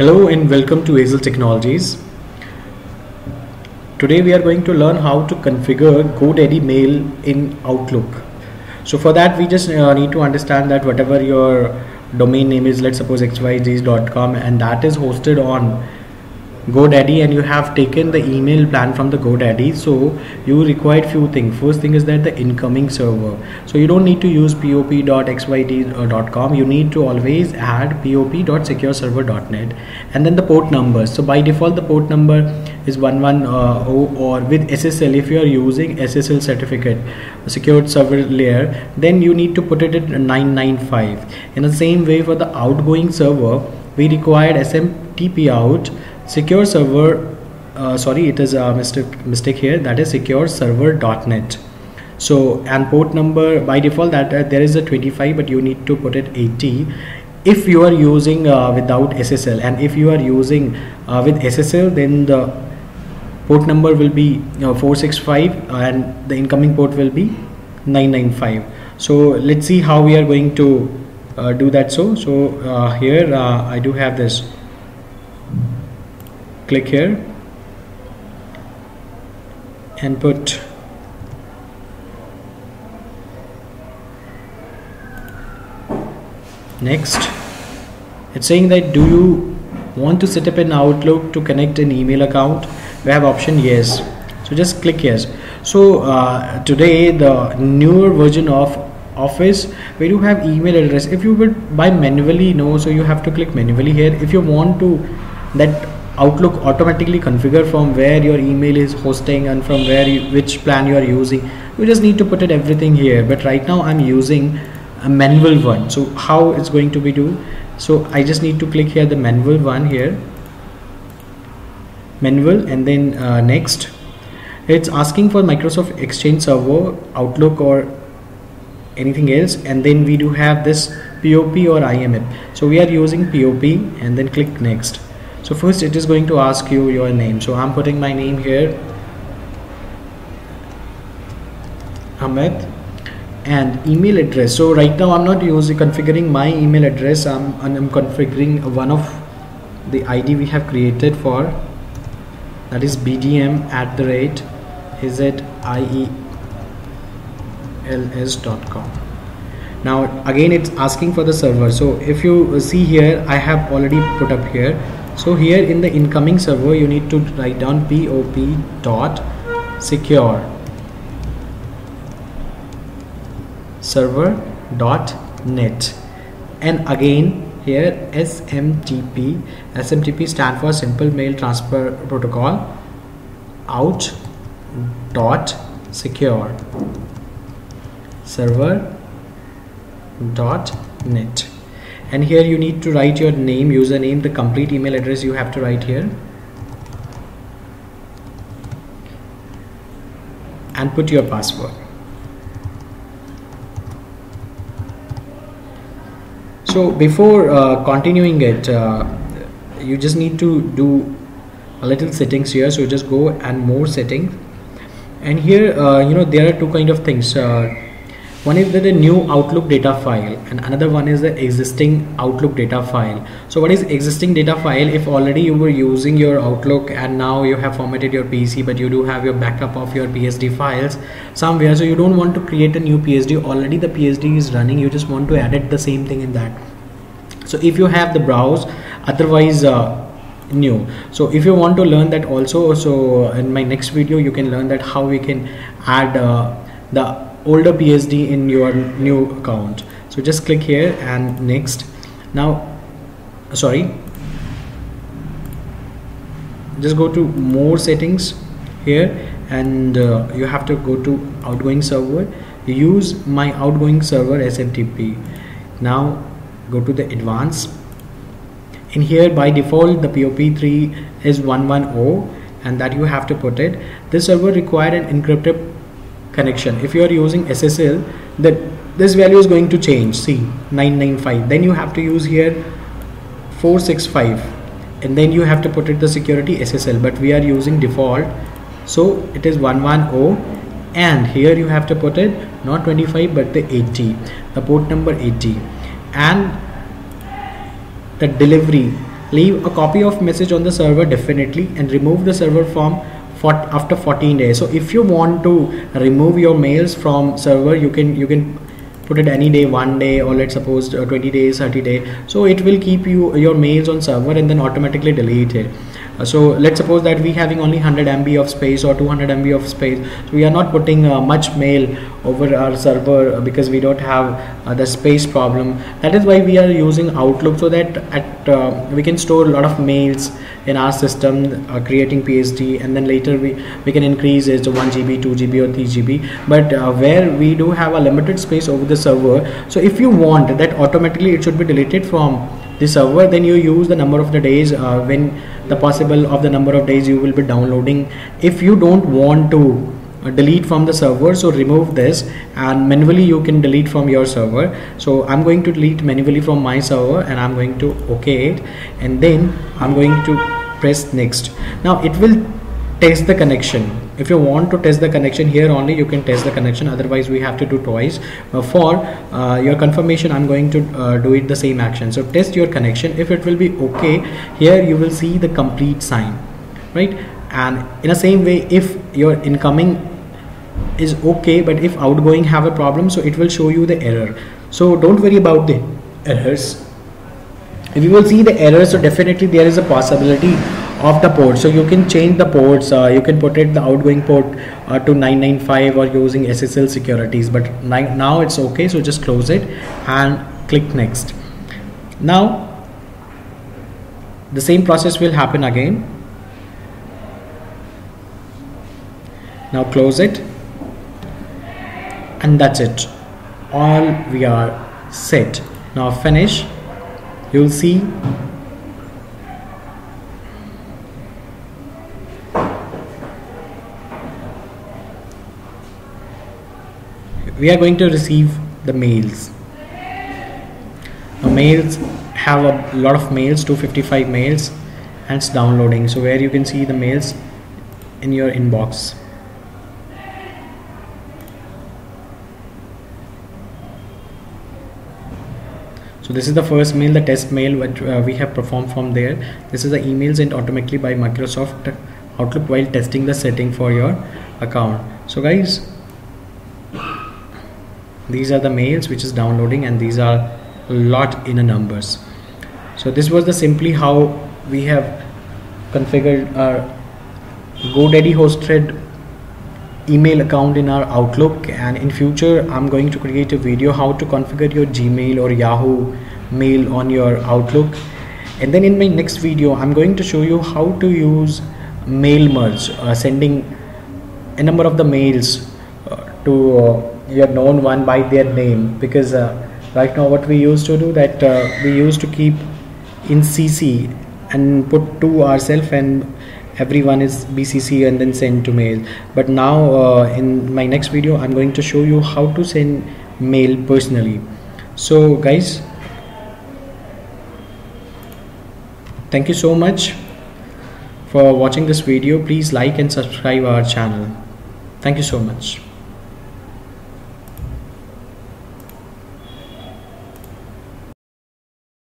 Hello and welcome to Aziels Technologies. Today we are going to learn how to configure GoDaddy Mail in Outlook. So for that we just uh, need to understand that whatever your domain name is, let's suppose xyz.com and that is hosted on GoDaddy and you have taken the email plan from the GoDaddy so you require few things. First thing is that the incoming server. So you don't need to use pop.xyz.com uh, you need to always add pop.secureserver.net and then the port number. So by default the port number is 110 uh, or with SSL if you are using SSL certificate secured server layer then you need to put it at 995 in the same way for the outgoing server we required SMTP out secure server uh, sorry it is a mistake mistake here that is secure server.net so and port number by default that uh, there is a 25 but you need to put it 80 if you are using uh, without SSL and if you are using uh, with SSL then the port number will be 465 and the incoming port will be 995 so let's see how we are going to uh, do that. So so uh, here I do have this click here and put next. It's saying that do you want to set up an outlook to connect an email account? We have option yes. So just click yes. So uh, today the newer version of office we do have email address. If you would buy manually no so you have to click manually here. If you want to that outlook automatically configure from where your email is hosting and from where you, which plan you are using. You just need to put it everything here but right now i'm using a manual one. So how it's going to be do so i just need to click here the manual one here. Manual and then uh, next. It's asking for microsoft exchange server outlook or anything else and then we do have this pop or IMAP so we are using pop and then click next so first it is going to ask you your name. So I'm putting my name here. Ahmed. And email address. So right now I'm not using configuring my email address. I'm, I'm configuring one of the ID we have created for. That is bdm at the rate is it iels.com now again it's asking for the server. So if you see here I have already put up here so here in the incoming server you need to write down pop dot secure server dot net. And again here SMTP SMTP stand for simple mail transfer protocol out dot secure server dot net and here you need to write your name username the complete email address you have to write here. And put your password. So before uh, continuing it uh, you just need to do a little settings here. So just go and more settings. And here uh, you know there are two kind of things. Uh, one is the new outlook data file and another one is the existing outlook data file. So what is existing data file? If already you were using your outlook and now you have formatted your pc but you do have your backup of your psd files somewhere so you don't want to create a new psd already the psd is running. You just want to edit the same thing in that. So if you have the browse otherwise uh, new. So if you want to learn that also so in my next video you can learn that how we can add uh, the older PSD in your new account. So just click here and next. Now sorry. Just go to more settings here and uh, you have to go to outgoing server. Use my outgoing server SMTP now go to the advanced. In here by default the POP3 is 110 and that you have to put it this server required an encrypted connection. If you are using SSL that this value is going to change. See 995 then you have to use here 465 and then you have to put it the security SSL but we are using default. So it is 110 and here you have to put it not 25 but the 80 the port number 80 and the delivery. Leave a copy of message on the server definitely and remove the server from for after 14 days. So if you want to remove your mails from server you can you can put it any day one day or let's suppose uh, 20 days 30 day so it will keep you your mails on server and then automatically delete it so let's suppose that we having only 100 MB of space or 200 MB of space. So we are not putting uh, much mail over our server uh, because we don't have uh, the space problem. That is why we are using outlook so that at uh, we can store a lot of mails in our system uh, creating PSD and then later we we can increase it to 1 GB 2 GB or 3 GB but where we do have a limited space over the server so if you want that automatically it should be deleted from the server. Then you use the number of the days uh, when the possible of the number of days you will be downloading. If you don't want to uh, delete from the server so remove this and manually you can delete from your server. So I'm going to delete manually from my server and I'm going to OK it and then I'm going to press next. Now it will test the connection if you want to test the connection here only you can test the connection. Otherwise we have to do twice. Uh, for uh, your confirmation I'm going to uh, do it the same action. So test your connection. If it will be okay here you will see the complete sign right? And in the same way if your incoming is okay but if outgoing have a problem so it will show you the error. So don't worry about the errors. If you will see the errors so definitely there is a possibility of the port. So you can change the ports uh, you can put it the outgoing port uh, to 995 or using SSL securities but now it's okay so just close it and click next. Now the same process will happen again. Now close it. And that's it. All we are set. Now finish. You'll see we are going to receive the mails. Now mails have a lot of mails 255 mails and it's downloading. So where you can see the mails in your inbox. So this is the first mail the test mail which uh, we have performed from there. This is the email sent automatically by Microsoft Outlook while testing the setting for your account. So guys these are the mails which is downloading and these are lot in a numbers. So this was the simply how we have configured our GoDaddy hosted email account in our Outlook. And in future I'm going to create a video how to configure your Gmail or Yahoo mail on your Outlook. And then in my next video I'm going to show you how to use mail merge uh, sending a number of the mails uh, to uh, your known one by their name because uh, right now what we used to do that uh, we used to keep in CC and put to ourselves and everyone is BCC and then send to mail. But now uh, in my next video I'm going to show you how to send mail personally. So guys thank you so much for watching this video. Please like and subscribe our channel. Thank you so much